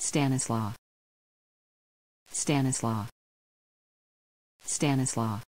Stanislaw. Stanislaw. Stanislaw.